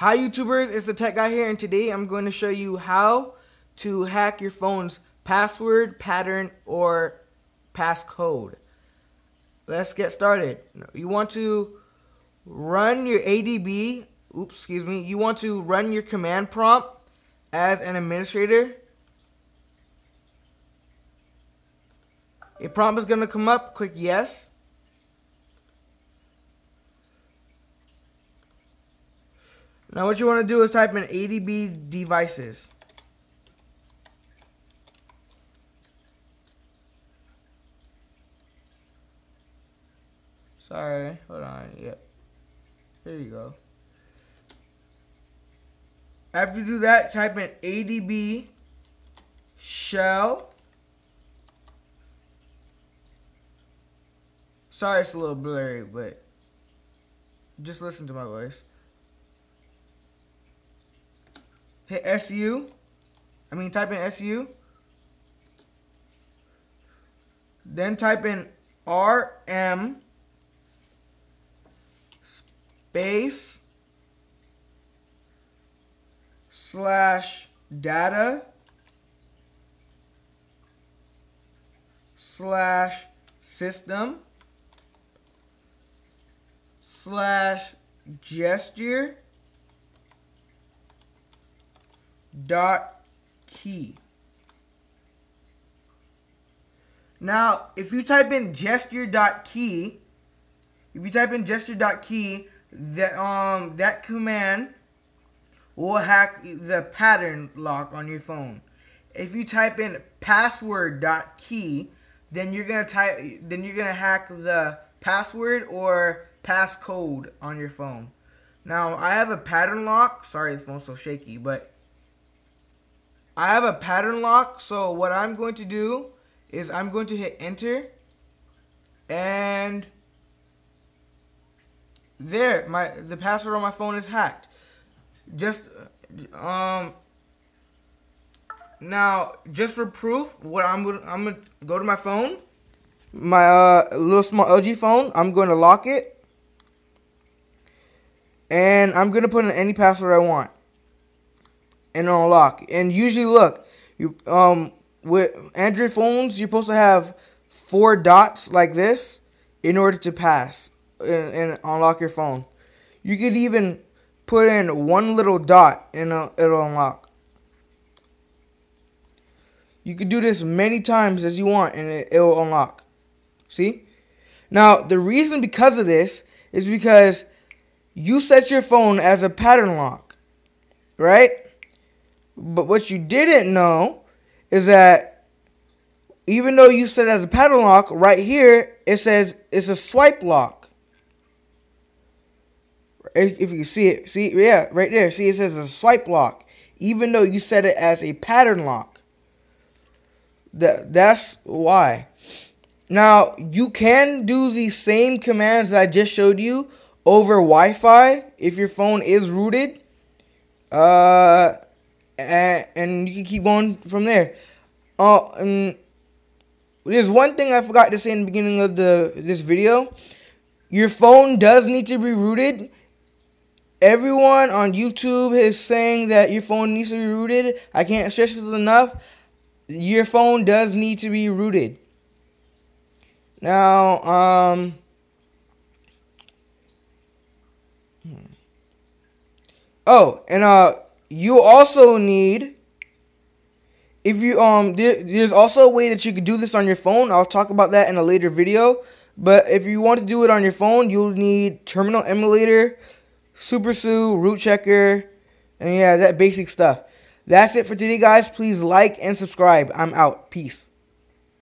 Hi YouTubers, it's the Tech Guy here and today I'm going to show you how to hack your phone's password, pattern, or passcode. Let's get started. You want to run your ADB, oops, excuse me, you want to run your command prompt as an administrator. A prompt is going to come up, click yes. Now what you want to do is type in ADB devices. Sorry, hold on. Yep. There you go. After you do that, type in ADB shell. Sorry it's a little blurry, but just listen to my voice. Hit SU. I mean, type in SU. Then type in RM space slash data slash system slash gesture dot key. Now, if you type in gesture dot key, if you type in gesture dot key, that um that command will hack the pattern lock on your phone. If you type in password dot key, then you're gonna type then you're gonna hack the password or passcode on your phone. Now I have a pattern lock. Sorry, the phone's so shaky, but I have a pattern lock, so what I'm going to do is I'm going to hit enter and there my the password on my phone is hacked. Just um now just for proof, what I'm gonna I'm gonna go to my phone, my uh little small LG phone. I'm going to lock it, and I'm gonna put in any password I want and unlock. And usually, look, you um with Android phones, you're supposed to have four dots like this in order to pass and, and unlock your phone. You could even put in one little dot and it'll unlock. You could do this many times as you want and it, it'll unlock. See? Now, the reason because of this is because you set your phone as a pattern lock, right? But what you didn't know is that even though you said as a pattern lock, right here it says it's a swipe lock. If you see it, see, yeah, right there. See, it says a swipe lock, even though you set it as a pattern lock. That that's why. Now you can do the same commands I just showed you over Wi-Fi if your phone is rooted. Uh and, and you can keep going from there. Uh, and there's one thing I forgot to say in the beginning of the this video. Your phone does need to be rooted. Everyone on YouTube is saying that your phone needs to be rooted. I can't stress this enough. Your phone does need to be rooted. Now, um, oh, and uh, you also need if you um there, there's also a way that you could do this on your phone. I'll talk about that in a later video. But if you want to do it on your phone you'll need terminal emulator SuperSU root checker and yeah that basic stuff. That's it for today guys. Please like and subscribe. I'm out. Peace